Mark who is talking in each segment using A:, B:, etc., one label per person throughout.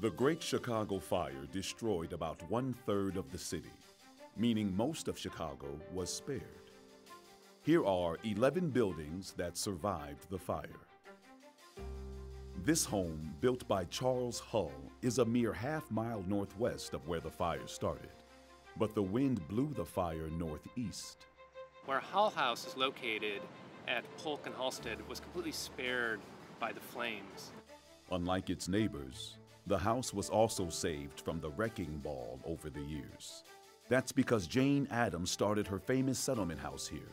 A: The Great Chicago Fire destroyed about one third of the city, meaning most of Chicago was spared. Here are 11 buildings that survived the fire. This home, built by Charles Hull, is a mere half mile northwest of where the fire started. But the wind blew the fire northeast.
B: Where Hull House is located at Polk and Halsted was completely spared by the flames.
A: Unlike its neighbors, the house was also saved from the wrecking ball over the years. That's because Jane Addams started her famous settlement house here.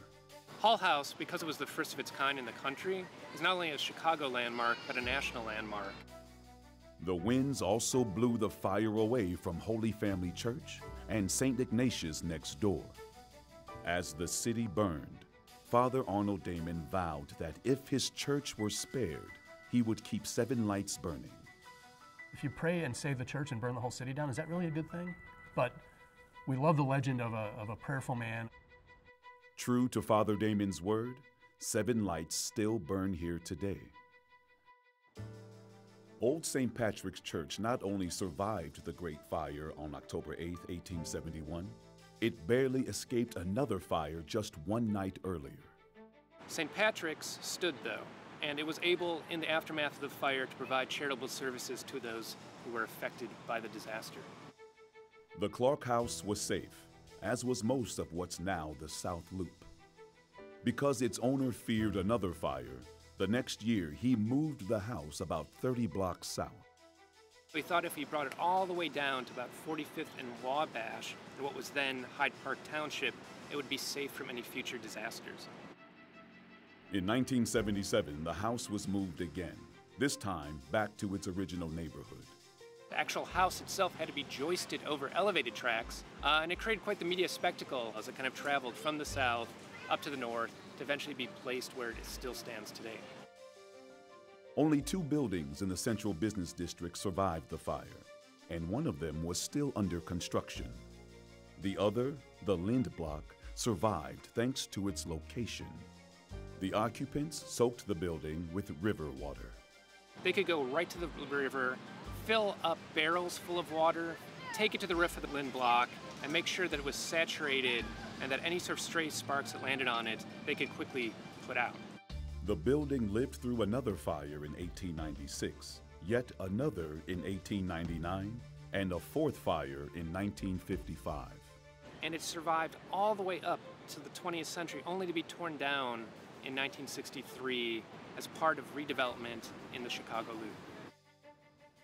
B: Hull House, because it was the first of its kind in the country, is not only a Chicago landmark, but a national landmark.
A: The winds also blew the fire away from Holy Family Church and St. Ignatius next door. As the city burned, Father Arnold Damen vowed that if his church were spared, he would keep seven lights burning.
C: If you pray and save the church and burn the whole city down, is that really a good thing? But we love the legend of a, of a prayerful man.
A: True to Father Damen's word, seven lights still burn here today. Old St. Patrick's Church not only survived the Great Fire on October 8, 1871, it barely escaped another fire just one night earlier.
B: St. Patrick's stood, though, and it was able, in the aftermath of the fire, to provide charitable services to those who were affected by the disaster.
A: The Clarke House was safe, as was most of what's now the South Loop. Because its owner feared another fire, the next year he moved the house about 30 blocks south.
B: We thought if he brought it all the way down to about 45th and Wabash, in what was then Hyde Park Township, it would be safe from any future disasters.
A: In 1977, the house was moved again, this time back to its original neighborhood.
B: The actual house itself had to be joisted over elevated tracks, uh, and it created quite the media spectacle as it kind of traveled from the south up to the north to eventually be placed where it still stands today.
A: Only two buildings in the central business district survived the fire, and one of them was still under construction. The other, the Lind Block, survived thanks to its location. The occupants soaked the building with river water.
B: They could go right to the river, fill up barrels full of water, take it to the roof of the Lind Block, and make sure that it was saturated and that any sort of stray sparks that landed on it, they could quickly put out.
A: The building lived through another fire in 1896, yet another in 1899, and a fourth fire in 1955.
B: And it survived all the way up to the 20th century, only to be torn down in 1963 as part of redevelopment in the Chicago Loop.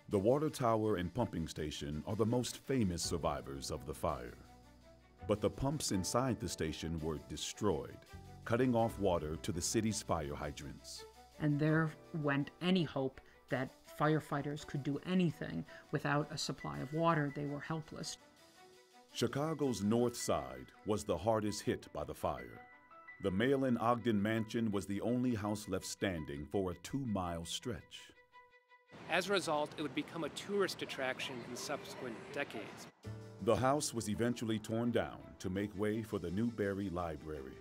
A: The water tower and pumping station are the most famous survivors of the fire. But the pumps inside the station were destroyed, cutting off water to the city's fire hydrants.
D: And there went any hope that firefighters could do anything without a supply of water. They were helpless.
A: Chicago's north side was the hardest hit by the fire. The Mahlon Ogden Mansion was the only house left standing for a two mile stretch.
B: As a result, it would become a tourist attraction in subsequent decades.
A: The house was eventually torn down to make way for the Newberry Library.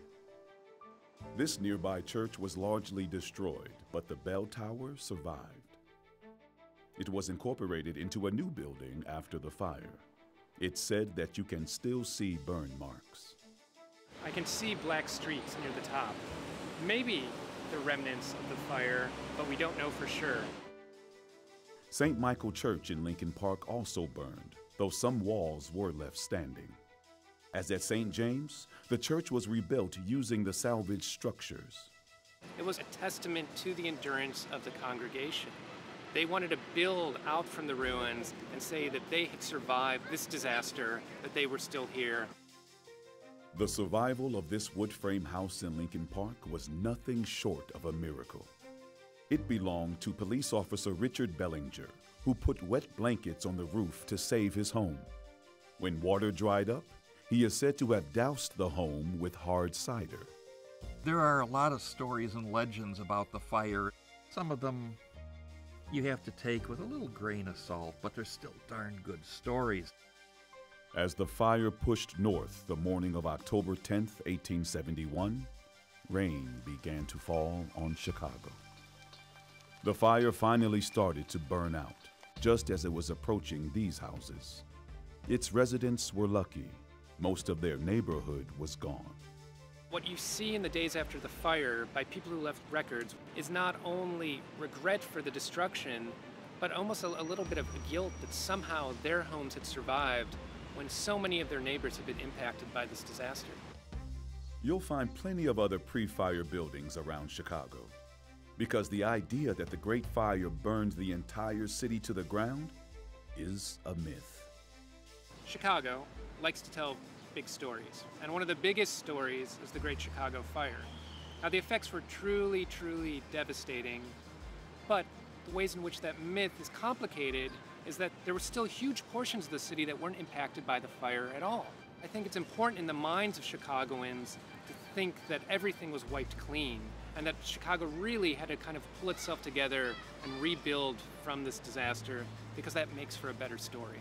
A: This nearby church was largely destroyed, but the bell tower survived. It was incorporated into a new building after the fire. It's said that you can still see burn marks.
B: I can see black streaks near the top. Maybe the remnants of the fire, but we don't know for sure.
A: St. Michael Church in Lincoln Park also burned, though some walls were left standing. As at St. James, the church was rebuilt using the salvaged structures.
B: It was a testament to the endurance of the congregation. They wanted to build out from the ruins and say that they had survived this disaster, that they were still here.
A: The survival of this wood frame house in Lincoln Park was nothing short of a miracle. It belonged to police officer Richard Bellinger, who put wet blankets on the roof to save his home. When water dried up, he is said to have doused the home with hard cider.
E: There are a lot of stories and legends about the fire. Some of them you have to take with a little grain of salt, but they're still darn good stories.
A: As the fire pushed north the morning of October 10, 1871, rain began to fall on Chicago. The fire finally started to burn out, just as it was approaching these houses. Its residents were lucky. Most of their neighborhood was gone.
B: What you see in the days after the fire by people who left records is not only regret for the destruction, but almost a, a, little bit of guilt that somehow their homes had survived when so many of their neighbors have been impacted by this disaster.
A: You'll find plenty of other pre fire buildings around Chicago because the idea that the Great Fire burned the entire city to the ground is a myth.
B: Chicago likes to tell big stories, and one of the biggest stories is the Great Chicago Fire. Now, the effects were truly, truly devastating, but the ways in which that myth is complicated is that there were still huge portions of the city that weren't impacted by the fire at all. I think it's important in the minds of Chicagoans to think that everything was wiped clean and that Chicago really had to kind of pull itself together and rebuild from this disaster because that makes for a better story.